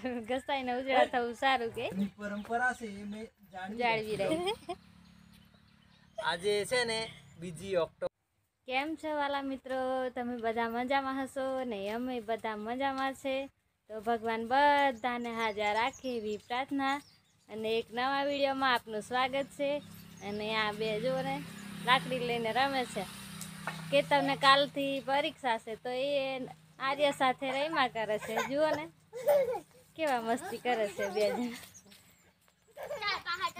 ઘસાઈને ઉજળા થવું સારું કે? પરંપરા છે એ મેં જાળવી રહી. આજે છે ને બીજી ઓક્ટોબર. કેમ છો વાલા મિત્રો? તમે બધા મજામાં હશો ને અમે બધા મજામાં છે. તો ભગવાન બધાને હાજર રાખે એવી પ્રાર્થના અને એક નવા વિડીયોમાં આપનું સ્વાગત છે. અને આ બે જો ને લાકડી લઈને રમે છે. કે તમને કાલથી પરીક્ષા છે તો એ આર્ય સાથે રમ્યા કરે છે. જુઓ ને. કેવા મસ્તી કરે છે બે જણ?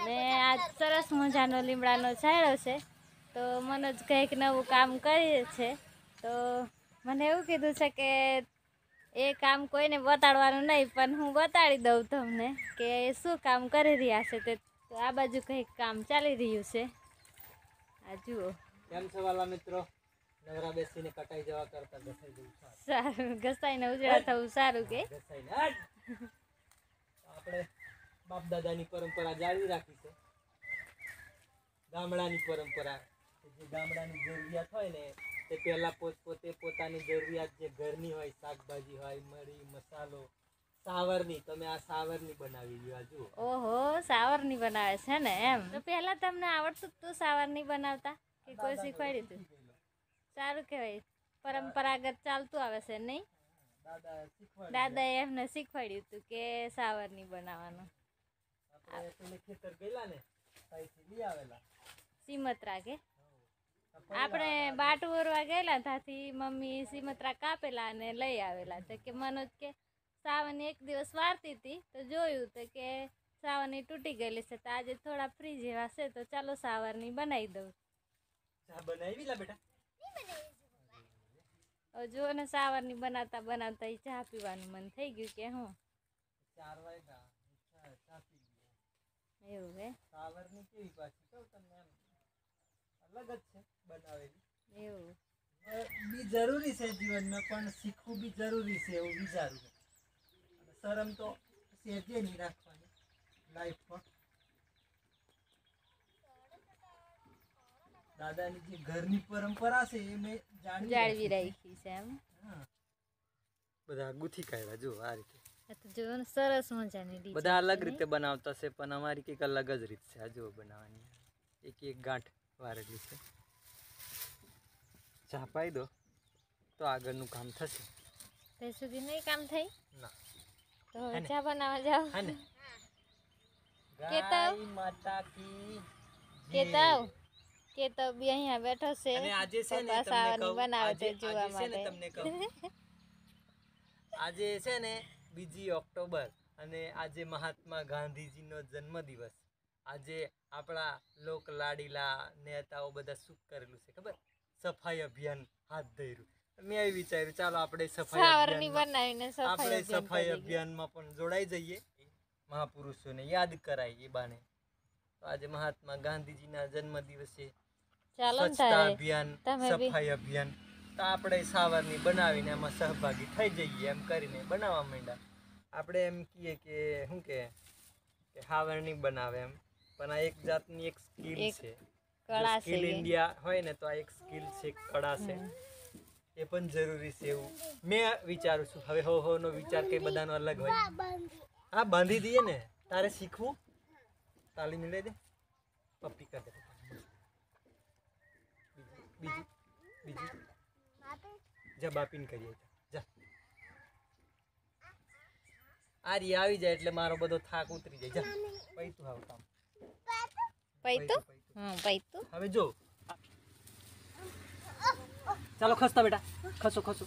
ને આ સરસ મજાનો લીમડાનો છાંયડો છે. તો મનોજ કંઈક નવું કામ કરીએ છે. તો મને એવું કીધું છે કે એ કામ કોઈને બતાડવાનું નહીં, પણ હું બતાડી દઉં તમને કે શું કામ કરી રહ્યા છે તે આ બાજુ કંઈક કામ ચાલી રહ્યું છે. આ જુઓ. કેમ છે વાલા મિત્રો? નવરા બેસીને કટાઈ જવા કરતા ઘસાઈ જવું સારું. ઘસાઈને ઉજળા થવું સારું કે? ઘસાઈને આપણે બાપ દાદાની પરંપરા જાળવી રાખી છે. ગામડાની પરંપરા જે ગામડાની જરૂરિયાત હોય ને તે પહેલાં પોત પોતે પોતાની જરૂરિયાત જે ઘરની હોય શાકભાજી હોય મરી મસાલો સાવરની તમે આ સાવરની બનાવી લ્યો જુઓ. ઓહો સાવરની બનાવે છે ને એમ? તો પહેલા તમને આવડતું તું સાવરની બનાવતા કે કોઈ શીખવાડ્યું હતું સારું કહેવાય. પરંપરાગત ચાલતું આવે છે નહીં? દાદા દાદાએ એમને શીખવાડ્યું હતું કે સાવરની બનાવવાનું. ખેતર ગયેલા ને લઈ આવેલા. સીમત્રા કે? આપણે બાટુ ઓરવા ગયેલા ત્યાંથી મમ્મી સીમત્રા કાપેલા અને લઈ આવેલા. તો કે મનોજ કે સાવન એક દિવસ વારતી હતી તો જોયું તો કે સાવરની તૂટી ગયેલી છે તો આજે થોડા ફ્રી જેવા છે તો ચાલો સાવરની બનાવી દઉં. બનાવી લા બેટા? જુઓ ને સાવરની બનાવતા બનાવતા એ ચા પીવાનું મન થઈ ગયું કે હું? ચાર વાગ્યા. ચા પી. એવું હે? સાવરની કેવી પાછી કહું તમને એમ. અલગ જ છે બનાવેલી. એવું. બી જરૂરી છે જીવનમાં પણ શીખવું બી જરૂરી છે એવું વિચારું શરમ તો સહેજે નહીં રાખવાની. લાઈફમાં દાદાની જે ઘરની પરંપરા છે એ મેં જાણવી જાળવી રાખી છે એમ હા. બધા ગુથી કાઢ્યા જો આ રીતે આ તો જુઓ ને સરસ મજાની design બધા અલગ છે રીતે બનાવતા છે પણ અમારી કંઈક અલગ જ રીત છે આ જુઓ બનાવવાની એક એક ગાંઠ વારેલી છે ચા પાઈ દો તો આગળનું કામ થશે ત્યાં સુધી નહીં કામ થઈ ના તો હવે હે ને? ચા બનાવવા જાઓ હે ને કેતાવ? ગાય માતા કી કેતાવ કેતાવ બી અહીંયા બેઠો છે અને આજે છે ને તમને બનાવે છે જોવા માટે. તમને કહું. આજે છે ને બીજી ઓક્ટોબર અને આજે મહાત્મા ગાંધીજીનો જન્મદિવસ. આજે આપણા લોક લાડીલા નેતાઓ બધા શું કરેલું છે ખબર? સફાઈ અભિયાન હાથ ધર્યું. મેં વિચાર્યું ચાલો આપણે સફાઈ બનાવીને આપણે સફાઈ અભિયાન સફાઈ અભિયાનમાં પણ જોડાઈ જઈએ. મહાપુરુષોને યાદ કરાય એ બાને. તો આજે મહાત્મા ગાંધીજીના જન્મદિવસે ચાલો સ્વચ્છતા અભિયાન સફાઈ અભિયાન તો આપણે સાવરની બનાવીને એમાં સહભાગી થઈ જઈએ એમ કરીને બનાવવા માંડ્યા. આપણે એમ કહીએ કે શું કે કે સાવરણી બનાવે એમ. પણ આ એક જાતની એક સ્કિલ છે. કળા છે સ્કિલ ઇન્ડિયા હોય ને તો આ એક સ્કિલ છે કળા છે. એ પણ જરૂરી છે એવું. મેં વિચારું છું. હવે હો હો નો વિચાર કે બધાનો અલગ હોય. હા બાંધી દઈએ ને. તારે શીખવું? તાલીમ લઈ દે. પપ્પી કર. દે બીજી? બીજી? જા બાપીને કરીએ જા. આ રી આવી જાય એટલે મારો બધો થાક ઉતરી જાય. જા. પૈતું હાવ કામ. પૈતું. હા પૈતું. હવે જો. ચાલો ખસતા બેટા. ખસો ખસો.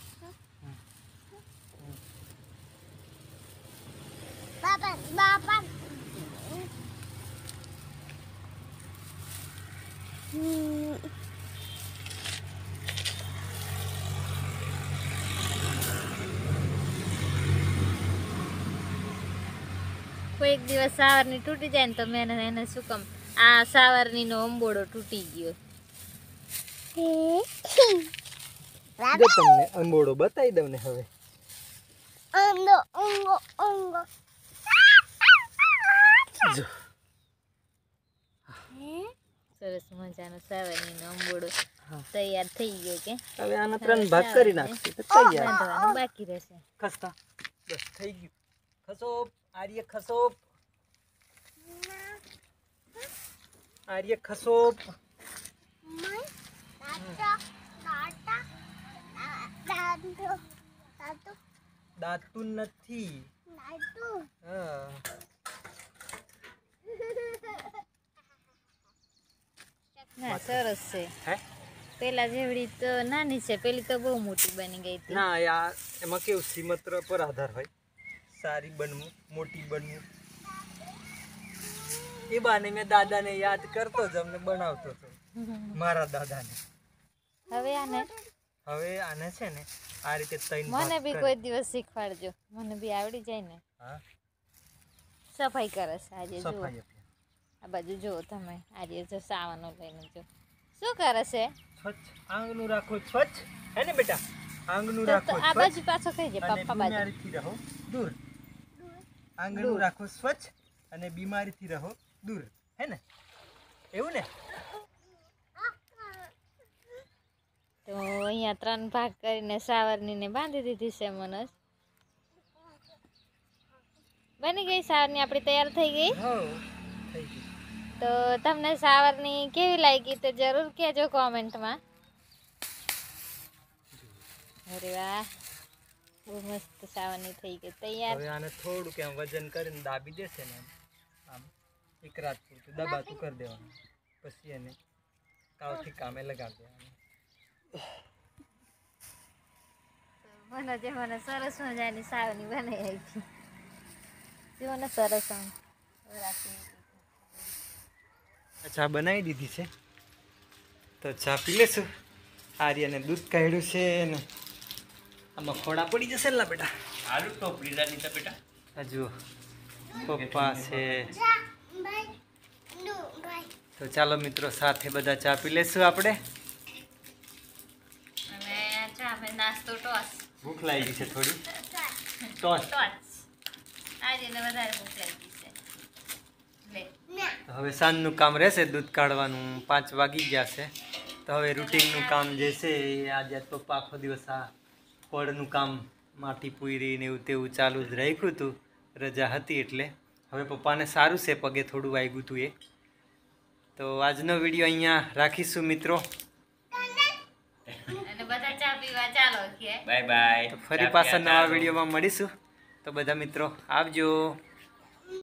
કોઈક દિવસ સાવરની તૂટી જાય ને તો મેં એને- શું કમ? આ સાવરની નો અંબોડો તૂટી ગયો. તમને અંબોડો બતાવી દઉં ને હવે. જો. સરસ મજાનો સાવરની નો અંબોડો તૈયાર થઈ ગયો કે? હવે આના ત્રણ ભાગ કરી નાખશું તો તૈયાર બાકી રહેશે. ખસતા. બસ થઈ ગયું. ખસોપ આર્ય ખસોપ. આર્ય ખસોપ. દાતું નથી. હા. ના સરસ છે. હે? પેલા જેવડી તો નાની છે પેલી તો બહુ મોટી બની ગઈ હતી. ના યાર એમાં કેવું શ્રીમંત્ર પર આધાર હોય. સારી બનવું મોટી બનવું. એ બાને મેં દાદાને યાદ કરતો જ અમને બનાવતો હતો મારા દાદાને. હવે આને? હવે આને છે ને આ રીતે તૈન મને બી કોઈ દિવસ શીખવાડજો. મને બી આવડી જાય ને. હા. સફાઈ કરે છે આજે જો આ બાજુ જો તમે આજે જો સાવાનો લઈને જો. શું કરે છે? સ્વચ્છ. આંગનું રાખો સ્વચ્છ. હે ને બેટા? આંગનું રાખો આ બાજુ પાછો કહી દે પપ્પા બાજુ. રહો. દૂર. આંગણું રાખો સ્વચ્છ અને બીમારીથી રહો. દૂર. હે ને? એવું ને? તો અહીંયા ત્રણ ભાગ કરીને સાવરની ને બાંધી દીધી છે મનસ બની ગઈ સાવરની? આપણી તૈયાર થઈ ગઈ? તો તમને સાવરની કેવી લાગી તો જરૂર કહેજો કોમેન્ટમાં. અરે વાહ બહુ મસ્ત સાવરની થઈ ગઈ. તૈયાર. હવે આને થોડું કેમ વજન કરીને દાબી દેશે ને એક રાત પૂરતું. દબાતું કરી દેવાનું. પછી એને કાવથી કામે લગાવી દેવાનું. મનોજે મને સરસ મજાની સાવની બનાવી આપી. જો મને સરસ ચા બનાવી દીધી છે. તો ચા પી લેશું. આર્યને દૂધ કાઢ્યું છે ને આમાં ખોડા પડી જશે ને લા બેટા? આલુ ટોપલી રાની તા બેટા. આ જુઓ. પપ્પા છે. તો ચાલો મિત્રો સાથે બધા ચા પી લેશું આપણે. ભૂખ લાગી છે થોડી. ટોસ. હવે સાંજનું કામ રહેશે દૂધ કાઢવાનું પાંચ વાગી ગયા છે. તો હવે રૂટીનનું કામ જે છે એ આજે તો આખો દિવસ આ ફળનું કામ માટી પૂરી ને એવું તેવું ચાલુ જ રાખ્યું હતું. રજા હતી એટલે. હવે પપ્પાને સારું છે પગે થોડું વાગ્યું હતું એ. તો આજનો વીડિયો અહીંયા રાખીશું મિત્રો. અને બધા ચા પીવા ચાલો કે બાય બાય. તો ફરી પાછા નવા વિડીયોમાં મળીશું. તો બધા મિત્રો આવજો.